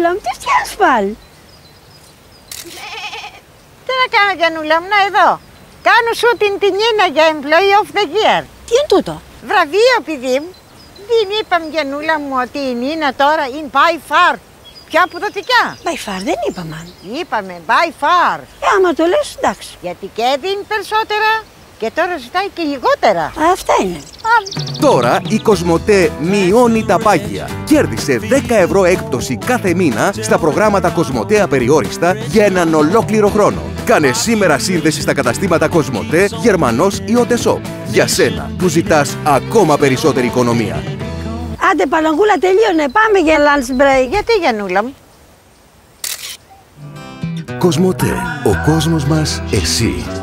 Γιανούλα μου, τι φτιάχνεις πάλι; Τι να κάνω, Γιανούλα μου, να εδώ. Κάνω σου την τινίνα για Employee of the Year. Τι είναι τούτο; Βραβείο, παιδί μου. Δεν είπαμε, Γιανούλα μου, ότι η Νίνα τώρα είναι by far πιο αποδοτικά. By far δεν είπαμε. αν. Είπαμε by far. Ε, άμα το λες, εντάξει. Γιατί και δίνει περισσότερα και τώρα ζητάει και λιγότερα. Α, αυτά είναι. Τώρα η Κοσμοτέ μειώνει τα πάγια. Κέρδισε 10 ευρώ έκπτωση κάθε μήνα στα προγράμματα Κοσμοτέ απεριόριστα για έναν ολόκληρο χρόνο. Κάνε σήμερα σύνδεση στα καταστήματα Κοσμοτέ, Γερμανός ή Οτεσό. Για σένα που ζητάς ακόμα περισσότερη οικονομία. Άντε, Παλαγκούλα, τελείωνε. Πάμε για lunch break. Γιατί, Γιανούλα μου; Κοσμοτέ. Ο κόσμος μας εσύ.